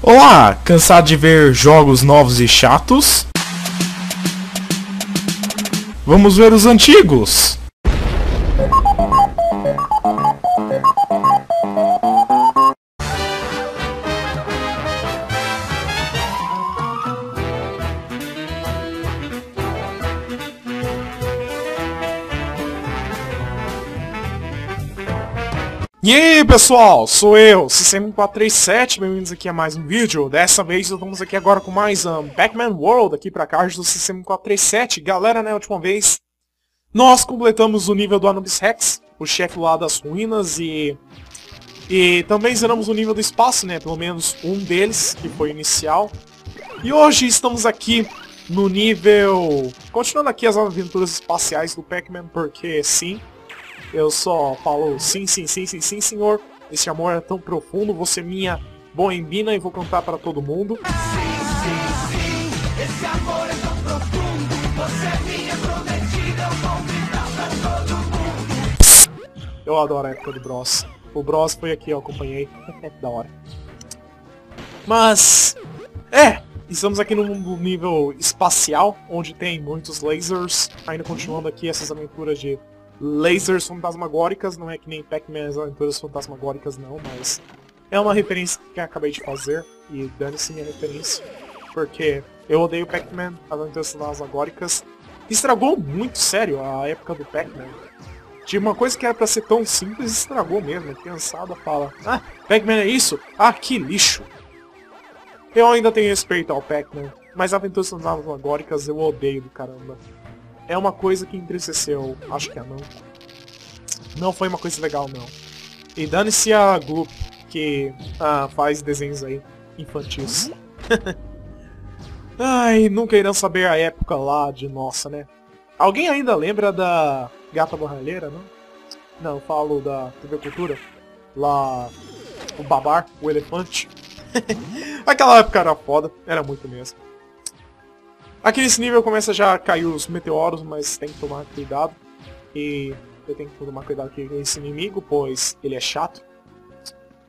Olá, cansado de ver jogos novos e chatos? Vamos ver os antigos! E aí pessoal, sou eu, System437, bem-vindos aqui a mais um vídeo. Dessa vez estamos aqui agora com mais um Pac-Man World aqui pra cards do System437. Galera, na última vez nós completamos o nível do Anubis Rex, o chefe lá das ruínas e... E também zeramos o nível do espaço, né, pelo menos um deles, que foi inicial. E hoje estamos aqui no nível... Continuando aqui as aventuras espaciais do Pac-Man, porque sim... Eu só falo sim, sim, sim, sim, sim, senhor. Esse amor é tão profundo, você é minha boembina e vou cantar para todo mundo. Sim, sim, sim, esse amor é tão profundo, você é minha prometida, eu vou gritar pra todo mundo. Eu adoro a época do Bros. O Bros foi aqui, eu acompanhei. da hora. Mas... É, Estamos aqui no nível espacial, onde tem muitos lasers, ainda continuando aqui essas aventuras de lasers fantasmagóricas, não é que nem Pac-Man as aventuras fantasmagóricas não, mas é uma referência que eu acabei de fazer, e dane-se minha referência, porque eu odeio Pac-Man, as aventuras fantasmagóricas, estragou muito, sério, a época do Pac-Man. De uma coisa que era pra ser tão simples, estragou mesmo, a criançada fala, ah, Pac-Man é isso? Ah, que lixo! Eu ainda tenho respeito ao Pac-Man, mas aventuras fantasmagóricas eu odeio do caramba é uma coisa que entristeceu, acho que é não. Não foi uma coisa legal, não. E dane-se a Gloop, que ah, faz desenhos aí infantis. Ai, nunca irão saber a época lá de nossa, né? Alguém ainda lembra da Gata Borralheira, não? Não, eu falo da TV Cultura. Lá, o Babar, o Elefante. Aquela época era foda, era muito mesmo. Aqui nesse nível começa já a cair os meteoros, mas tem que tomar cuidado. E eu tenho que tomar cuidado aqui com esse inimigo, pois ele é chato.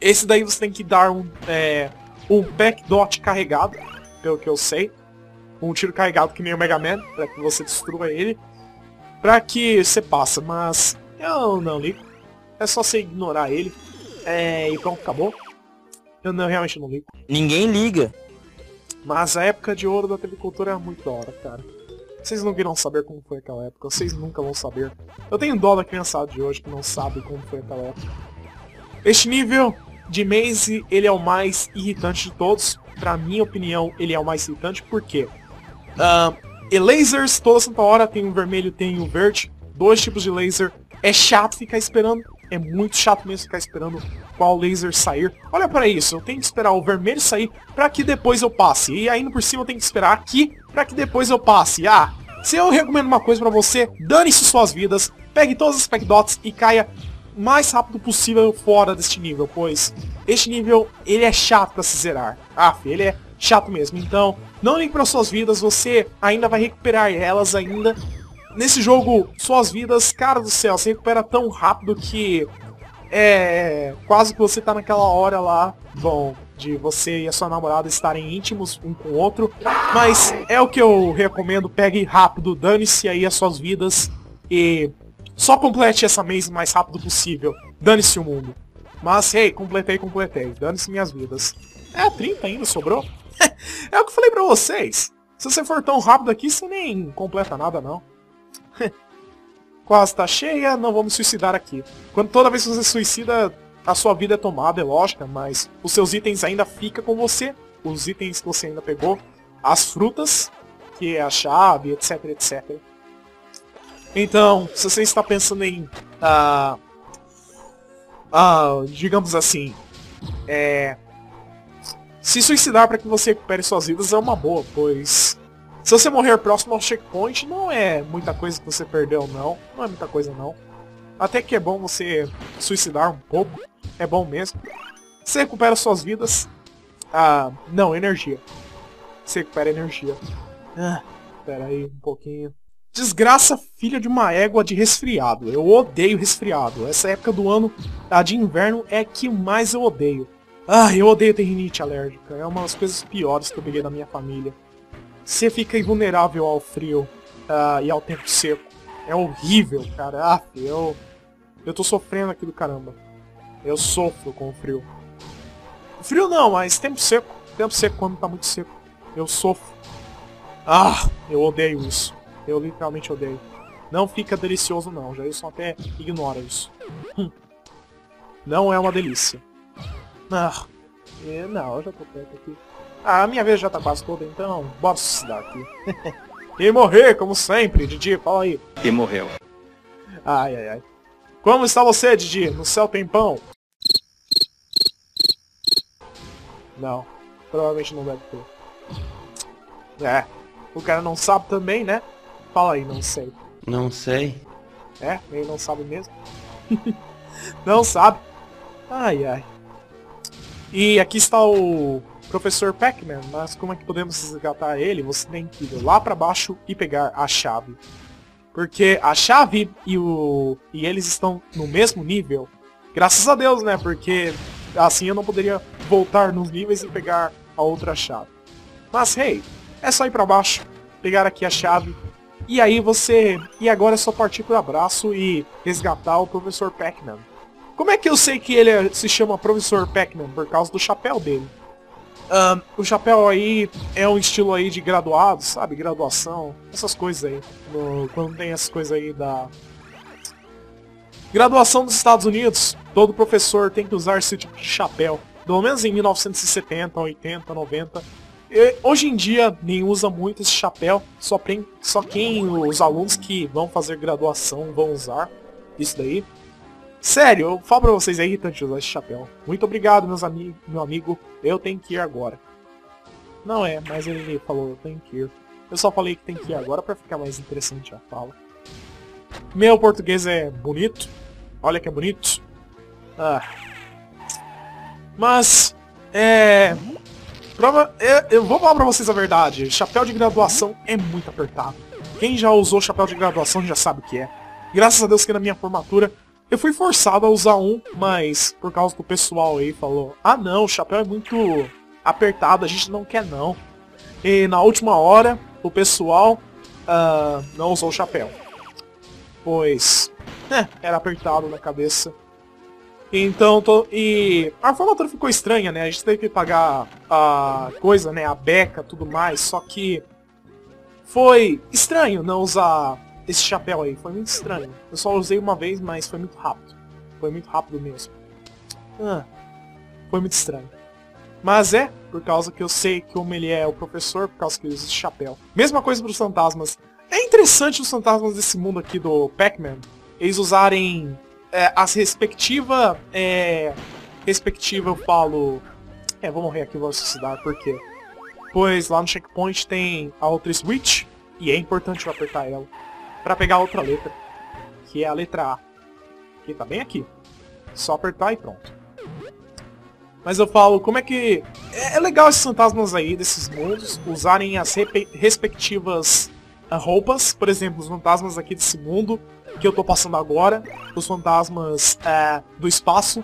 Esse daí você tem que dar um, é, um backdot carregado, pelo que eu sei. Um tiro carregado que nem o Mega Man, para que você destrua ele. Pra que você passa, mas eu não ligo. É só você ignorar ele. É, e pronto, acabou. Eu não, realmente não ligo. Ninguém liga. Mas a época de ouro da TV Cultura é muito da hora, cara. Vocês não virão saber como foi aquela época, vocês nunca vão saber. Eu tenho dó da criançada de hoje que não sabe como foi aquela época. Este nível de Maze, ele é o mais irritante de todos. Pra minha opinião, ele é o mais irritante, por quê? Uh, e lasers, toda santa hora, tem o vermelho, tem o verde. Dois tipos de laser. É chato ficar esperando. É muito chato mesmo ficar esperando qual laser sair. Olha para isso, eu tenho que esperar o vermelho sair para que depois eu passe. E ainda por cima eu tenho que esperar aqui para que depois eu passe. Ah, se eu recomendo uma coisa para você, dane-se suas vidas, pegue todas as spec dots e caia mais rápido possível fora deste nível, pois este nível, ele é chato para se zerar. Ah, ele é chato mesmo. Então, não ligue para suas vidas, você ainda vai recuperar elas ainda. Nesse jogo, suas vidas, cara do céu, você recupera tão rápido que é quase que você tá naquela hora lá, bom, de você e a sua namorada estarem íntimos um com o outro. Mas é o que eu recomendo, pegue rápido, dane-se aí as suas vidas e só complete essa mês o mais rápido possível. Dane-se o mundo. Mas, hey, completei, completei. Dane-se minhas vidas. É, 30 ainda, sobrou? é o que eu falei pra vocês. Se você for tão rápido aqui, você nem completa nada, não. quase tá cheia, não vamos suicidar aqui. Quando toda vez que você suicida, a sua vida é tomada, é lógica, mas os seus itens ainda ficam com você. Os itens que você ainda pegou, as frutas, que é a chave, etc, etc. Então, se você está pensando em, uh, uh, digamos assim, é, se suicidar para que você recupere suas vidas é uma boa, pois se você morrer próximo ao checkpoint, não é muita coisa que você perdeu, não. Não é muita coisa, não. Até que é bom você suicidar um pouco. É bom mesmo. Você recupera suas vidas. Ah, não, energia. Você recupera energia. Ah, pera aí um pouquinho. Desgraça, filha de uma égua de resfriado. Eu odeio resfriado. Essa época do ano, a de inverno, é que mais eu odeio. Ah, eu odeio ter rinite alérgica. É uma das coisas piores que eu peguei na minha família. Você fica invulnerável ao frio uh, e ao tempo seco. É horrível, cara. Ah, eu... Eu tô sofrendo aqui do caramba. Eu sofro com o frio. Frio não, mas tempo seco. Tempo seco quando tá muito seco. Eu sofro. Ah, eu odeio isso. Eu literalmente odeio. Não fica delicioso não, Jailson até ignora isso. Hum. Não é uma delícia. Ah, é, não, eu já tô perto aqui. Ah, a minha vez já tá quase toda, então bora suicidar aqui. e morrer, como sempre, Didi, fala aí. E morreu. Ai, ai, ai. Como está você, Didi? No céu tem pão? Não, provavelmente não deve ter. É, o cara não sabe também, né? Fala aí, não sei. Não sei. É, ele não sabe mesmo. não sabe. Ai, ai. E aqui está o professor Pac-Man, mas como é que podemos resgatar ele? Você tem que ir lá para baixo e pegar a chave. Porque a chave e o e eles estão no mesmo nível. Graças a Deus, né? Porque assim eu não poderia voltar nos níveis e pegar a outra chave. Mas hey, é só ir para baixo, pegar aqui a chave e aí você. E agora é só partir pro abraço e resgatar o professor Pac-Man. Como é que eu sei que ele é, se chama professor Pac-Man? Por causa do chapéu dele. Um, o chapéu aí é um estilo aí de graduado, sabe? Graduação, essas coisas aí. No, quando tem essas coisas aí da. Graduação dos Estados Unidos, todo professor tem que usar esse tipo de chapéu. Pelo menos em 1970, 80, 90 hoje em dia, nem usa muito esse chapéu, só, tem, só quem os alunos que vão fazer graduação vão usar isso daí. Sério, eu falo pra vocês, é irritante usar esse chapéu. Muito obrigado, meus meu amigo, eu tenho que ir agora. Não é, mas ele falou, eu tenho que ir. Eu só falei que tem que ir agora pra ficar mais interessante a fala. Meu português é bonito. Olha que é bonito. Ah. Mas, é... Prova... Eu vou falar pra vocês a verdade. Chapéu de graduação é muito apertado. Quem já usou chapéu de graduação já sabe o que é. Graças a Deus que na minha formatura eu fui forçado a usar um, mas por causa do pessoal aí falou, ah não, o chapéu é muito apertado, a gente não quer não. E na última hora, o pessoal uh, não usou o chapéu. Pois, é, era apertado na cabeça. Então, tô, e a formatura ficou estranha, né? A gente teve que pagar a coisa, né? A beca, tudo mais. Só que foi estranho não usar esse chapéu aí. Foi muito estranho. Eu só usei uma vez, mas foi muito rápido. Foi muito rápido mesmo. Ah, foi muito estranho. Mas é, por causa que eu sei que como ele é o professor, por causa que ele usa esse chapéu. Mesma coisa para os fantasmas. É interessante os fantasmas desse mundo aqui do Pac-Man, eles usarem é, as respectivas. É, respectiva eu falo. É, vou morrer aqui, vou suicidar, por quê? Pois lá no checkpoint tem a outra switch, e é importante eu apertar ela, para pegar outra letra, que é a letra A, que tá bem aqui. Só apertar e pronto. Mas eu falo, como é que... É, é legal esses fantasmas aí, desses mundos, usarem as respectivas ah, roupas, por exemplo, os fantasmas aqui desse mundo, que eu tô passando agora, os fantasmas é, do espaço.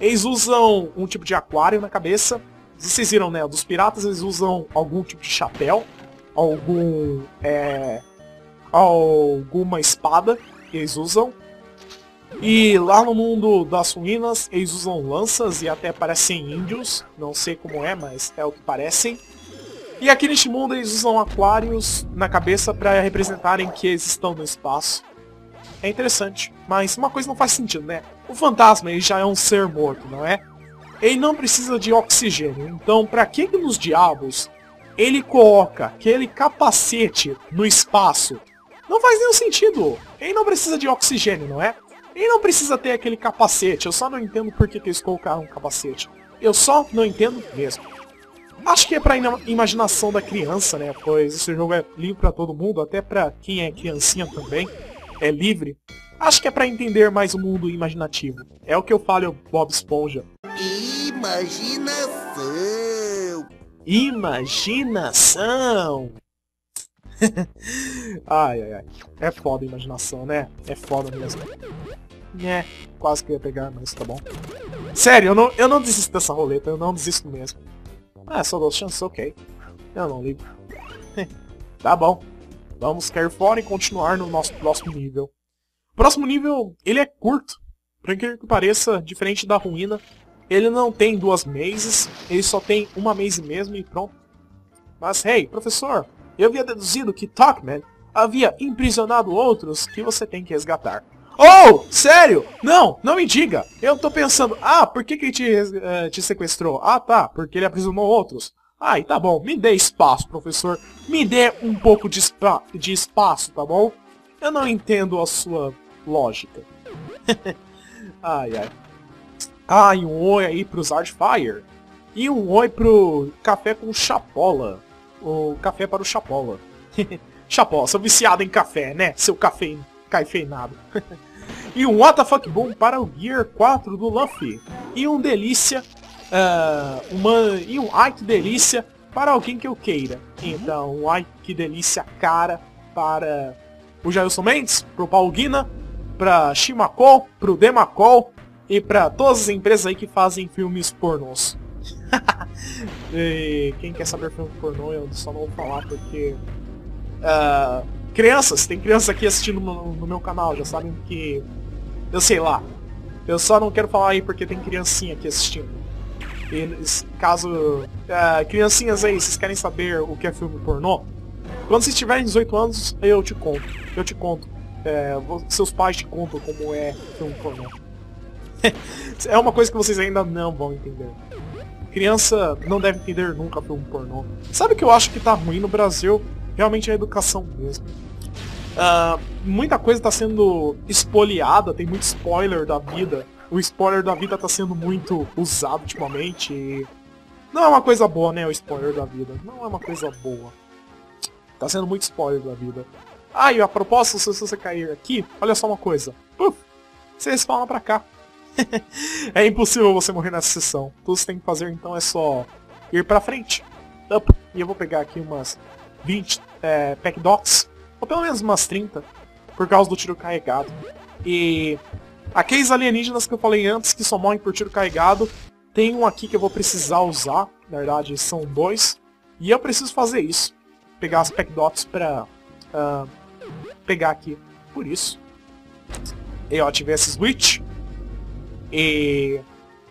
Eles usam um tipo de aquário na cabeça. Vocês viram, né? Dos piratas eles usam algum tipo de chapéu, algum. É, alguma espada que eles usam. E lá no mundo das ruínas, eles usam lanças e até parecem índios. Não sei como é, mas é o que parecem. E aqui neste mundo eles usam aquários na cabeça para representarem que eles estão no espaço é interessante. Mas uma coisa não faz sentido, né? O fantasma ele já é um ser morto, não é? Ele não precisa de oxigênio. Então, para que nos diabos ele coloca aquele capacete no espaço? Não faz nenhum sentido. Ele não precisa de oxigênio, não é? Ele não precisa ter aquele capacete. Eu só não entendo por que, eles colocaram um capacete. Eu só não entendo mesmo. Acho que é pra imaginação da criança, né? Pois esse jogo é livre para todo mundo, até pra quem é criancinha também é livre, acho que é para entender mais o mundo imaginativo. É o que eu falo, Bob Esponja. Imaginação! Imaginação! ai, ai, ai. É foda a imaginação, né? É foda mesmo. É, quase que ia pegar, mas tá bom. Sério, eu não, eu não desisto dessa roleta, eu não desisto mesmo. Ah, só duas chances, ok. Eu não ligo. tá bom. Vamos cair fora e continuar no nosso próximo nível. O próximo nível, ele é curto. Incrível que pareça, diferente da ruína, ele não tem duas mazes, ele só tem uma maze mesmo e pronto. Mas, hey, professor, eu havia deduzido que Talkman havia imprisionado outros que você tem que resgatar. Oh, sério? Não, não me diga. Eu tô pensando, ah, por que, que ele te, uh, te sequestrou? Ah, tá, porque ele aprisionou outros. Ai, tá bom, me dê espaço, professor. Me dê um pouco de, de espaço, tá bom? Eu não entendo a sua lógica. ai, ai. Ah, e um oi aí pros Artfire. E um oi pro Café com Chapola. O Café para o Chapola. Chapola, sou viciado em café, né? Seu café cafeinado. e um WTF Boom para o Gear 4 do Luffy. E um Delícia uh, uma, e um ai que delícia para alguém que eu queira. Então, um ai que delícia cara para o Jailson Mendes, pro Paulo Guina, pra Shimacol, pro Demacol e para todas as empresas aí que fazem filmes pornôs. quem quer saber filme pornô, eu só não vou falar porque... Uh, crianças, tem crianças aqui assistindo no, no meu canal, já sabem que... Eu sei lá. Eu só não quero falar aí porque tem criancinha aqui assistindo. E caso uh, criancinhas aí, vocês querem saber o que é filme pornô? Quando vocês tiverem 18 anos, eu te conto. Eu te conto. É, seus pais te contam como é filme pornô. é uma coisa que vocês ainda não vão entender. Criança não deve entender nunca filme pornô. Sabe o que eu acho que tá ruim no Brasil? Realmente é a educação mesmo. Uh, muita coisa está sendo espoliada, tem muito spoiler da vida o spoiler da vida tá sendo muito usado ultimamente. E... Não é uma coisa boa, né, o spoiler da vida. Não é uma coisa boa. Tá sendo muito spoiler da vida. Ah, e a propósito, se você cair aqui, olha só uma coisa. Puf, você spawna pra cá. é impossível você morrer nessa sessão. Tudo que você tem que fazer então é só ir pra frente. Up. E eu vou pegar aqui umas 20 é, pack dots. Ou pelo menos umas 30. Por causa do tiro carregado. E Aqueles alienígenas que eu falei antes, que só morrem por tiro carregado, tem um aqui que eu vou precisar usar. Na verdade, são dois. E eu preciso fazer isso. Pegar as pack dots pra uh, pegar aqui. Por isso. Eu ativei esse switch. E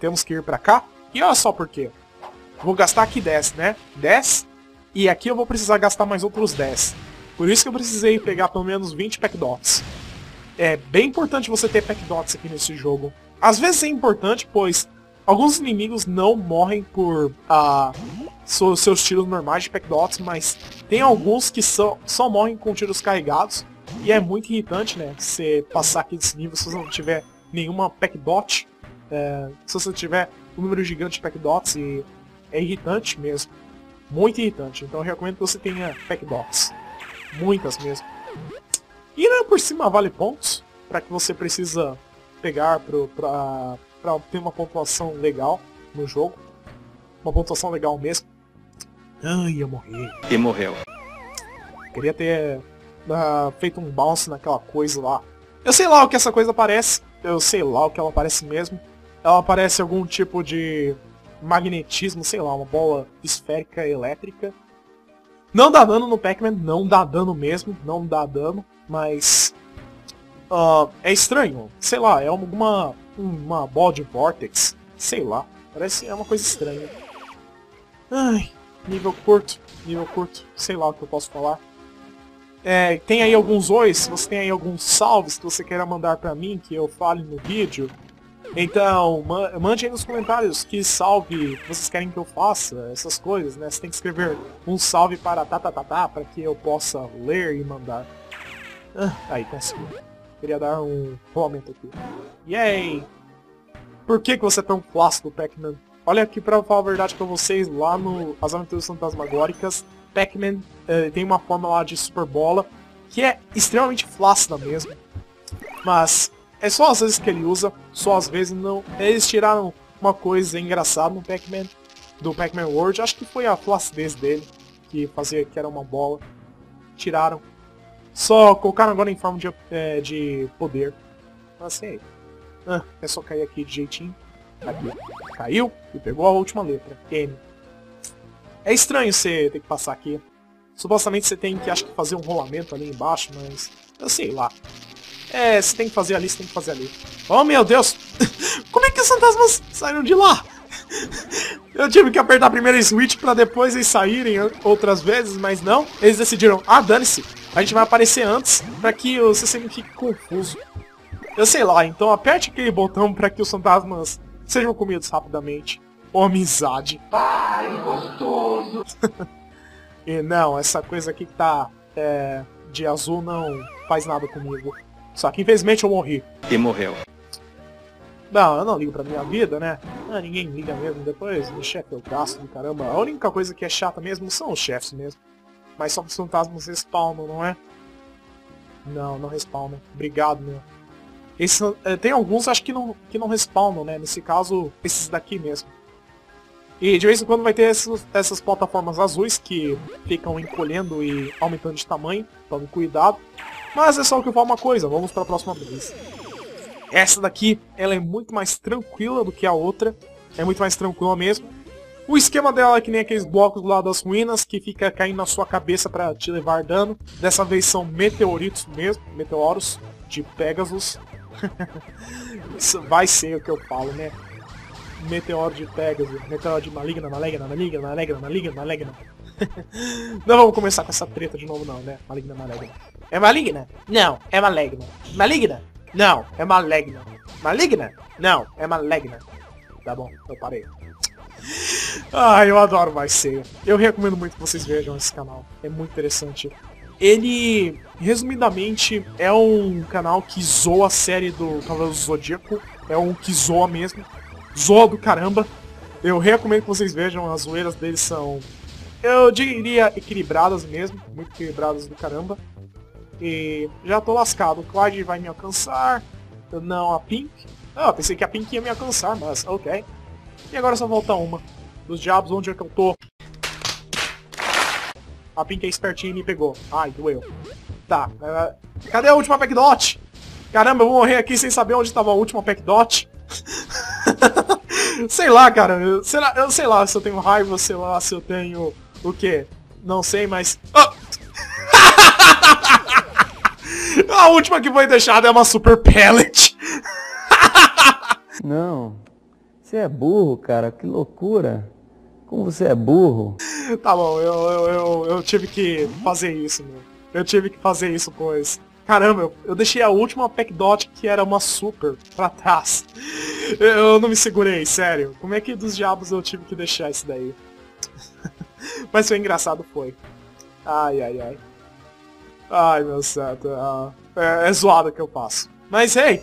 temos que ir pra cá. E olha só por quê. Vou gastar aqui 10, né? 10. E aqui eu vou precisar gastar mais outros 10. Por isso que eu precisei pegar pelo menos 20 pack dots é bem importante você ter pack dots aqui nesse jogo. Às vezes é importante, pois alguns inimigos não morrem por ah, seus tiros normais de pack dots, mas tem alguns que só, só morrem com tiros carregados. E é muito irritante, né? Você passar aqui desse nível se você não tiver nenhuma pack dot. É, se você tiver um número gigante de pack dots e é irritante mesmo. Muito irritante. Então eu recomendo que você tenha pack dots. Muitas mesmo. E né, por cima vale pontos, para que você precisa pegar para ter uma pontuação legal no jogo. Uma pontuação legal mesmo. Ai, ia morrer. E morreu. Queria ter uh, feito um bounce naquela coisa lá. Eu sei lá o que essa coisa parece. Eu sei lá o que ela parece mesmo. Ela parece algum tipo de magnetismo, sei lá, uma bola esférica elétrica. Não dá dano no Pac-Man, não dá dano mesmo, não dá dano. Mas. Uh, é estranho. Sei lá, é alguma. Uma bola de Vortex. Sei lá. Parece é uma coisa estranha. Ai, nível curto. Nível curto. Sei lá o que eu posso falar. É, tem aí alguns ois, você tem aí alguns salves que você queira mandar pra mim, que eu fale no vídeo. Então, mande aí nos comentários que salve vocês querem que eu faça, essas coisas, né? Você tem que escrever um salve para tatatatá para que eu possa ler e mandar. Ah, aí, conseguiu. Queria dar um momento aqui. Yay! Por que, que você é tão flácido, Pac-Man? Olha aqui pra falar a verdade pra vocês, lá no As Aventuras Fantasmagóricas, Pac-Man eh, tem uma forma lá de Super Bola, que é extremamente flácida mesmo. Mas é só às vezes que ele usa, só às vezes não. Eles tiraram uma coisa engraçada no Pac-Man, do Pac-Man World, acho que foi a flacidez dele, que fazia que era uma bola. Tiraram. Só colocaram agora em forma de, é, de poder. Assim, ah, é só cair aqui de jeitinho. Aqui. Caiu e pegou a última letra. N. É estranho você ter que passar aqui. Supostamente você tem que, acho que, fazer um rolamento ali embaixo, mas... Eu sei lá. É, você tem que fazer ali, você tem que fazer ali. Oh, meu Deus! Como é que os fantasmas saíram de lá? Eu tive que apertar a primeira switch pra depois eles saírem outras vezes, mas não. Eles decidiram, ah, dane-se. A gente vai aparecer antes pra que você não fique confuso. Eu sei lá, então aperte aquele botão pra que os fantasmas sejam comidos rapidamente. Amizade. Ai, gostoso! e não, essa coisa aqui que tá é, de azul não faz nada comigo. Só que infelizmente eu morri. E morreu. Não, eu não ligo pra minha vida, né? Ah, ninguém liga mesmo depois. O chefe eu gasto do caramba. A única coisa que é chata mesmo são os chefes mesmo. Mas só que os fantasmas respawnam, não é? Não, não respawnam. Obrigado, meu. Esse, é, tem alguns acho que não, que não respawnam, né? Nesse caso, esses daqui mesmo. E de vez em quando vai ter essas, essas plataformas azuis que ficam encolhendo e aumentando de tamanho. Tome cuidado. Mas é só que eu falo uma coisa, vamos para a próxima vez. Essa daqui, ela é muito mais tranquila do que a outra. É muito mais tranquila mesmo. O esquema dela é que nem aqueles blocos lá das ruínas que fica caindo na sua cabeça para te levar dano. Dessa vez são meteoritos mesmo, meteoros de Pegasus. Isso vai ser o que eu falo, né? Meteoro de Pegasus, meteoro de maligna, maligna, maligna, maligna, maligna, maligna. não vamos começar com essa treta de novo não, né? Maligna, maligna. É maligna? Não, é maligna. Maligna? Não, é maligna. Maligna? Não, é maligna. Tá bom, eu parei. Ah, eu adoro mais ceia. Eu recomendo muito que vocês vejam esse canal. É muito interessante. Ele, resumidamente, é um canal que zoa a série do Cavaleiro do Zodíaco. É um que zoa mesmo. Zoa do caramba. Eu recomendo que vocês vejam. As zoeiras deles são, eu diria, equilibradas mesmo. Muito equilibradas do caramba. E já tô lascado. O Clyde vai me alcançar. Não, a Pink. Ah, pensei que a Pink ia me alcançar, mas ok. E agora só volta uma. Dos diabos, onde é que eu tô? A Pink é espertinha e me pegou. Ai, doeu. Tá. Uh, cadê a última Pack Dot? Caramba, eu vou morrer aqui sem saber onde estava a última Pack Dot. Sei lá, cara. Eu, sei lá, eu sei lá se eu tenho raiva, sei lá se eu tenho o quê? Não sei, mas... Oh! A última que foi deixada é uma Super Pellet. Não. Você é burro, cara. Que loucura. Como você é burro. Tá bom, eu, eu, eu, eu tive que fazer isso, meu. Eu tive que fazer isso, pois... Caramba, eu, eu deixei a última Pack Dot, que era uma Super, pra trás. Eu não me segurei, sério. Como é que dos diabos eu tive que deixar isso daí? Mas foi engraçado, foi. Ai, ai, ai. Ai, meu santo. Ah, é, é zoada que eu passo. Mas, hey,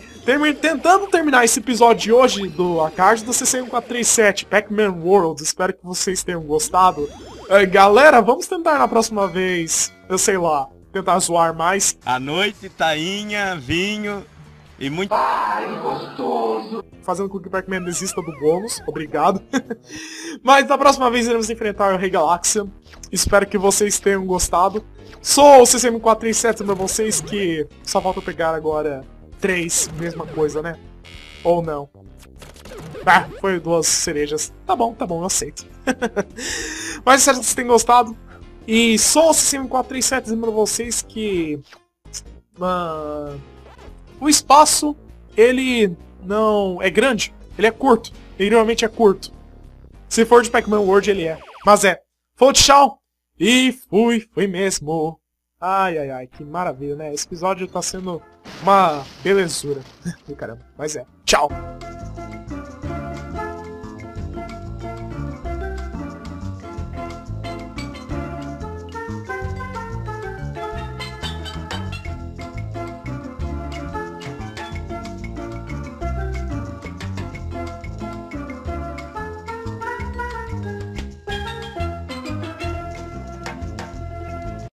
tentando terminar esse episódio de hoje do A Card do CC1437, Pac-Man World, espero que vocês tenham gostado. Uh, galera, vamos tentar na próxima vez, eu sei lá, tentar zoar mais. A noite, tainha, vinho e muito... Ai, gostoso! Fazendo com que o Pac-Man desista do bônus, obrigado. Mas na próxima vez iremos enfrentar o Rei Galáxia. Espero que vocês tenham gostado. Sou o CCM437 pra vocês que só falta pegar agora três, mesma coisa, né? Ou não. Ah, foi duas cerejas. Tá bom, tá bom, eu aceito. Mas espero que vocês tenham gostado. E sou o CCM437 dizendo pra vocês que... Uh, o espaço, ele não é grande, ele é curto. Ele realmente é curto. Se for de Pac-Man World, ele é. Mas é. Foi tchau! E fui, fui mesmo. Ai, ai, ai, que maravilha, né? Esse episódio tá sendo uma belezura. Caramba, mas é. Tchau!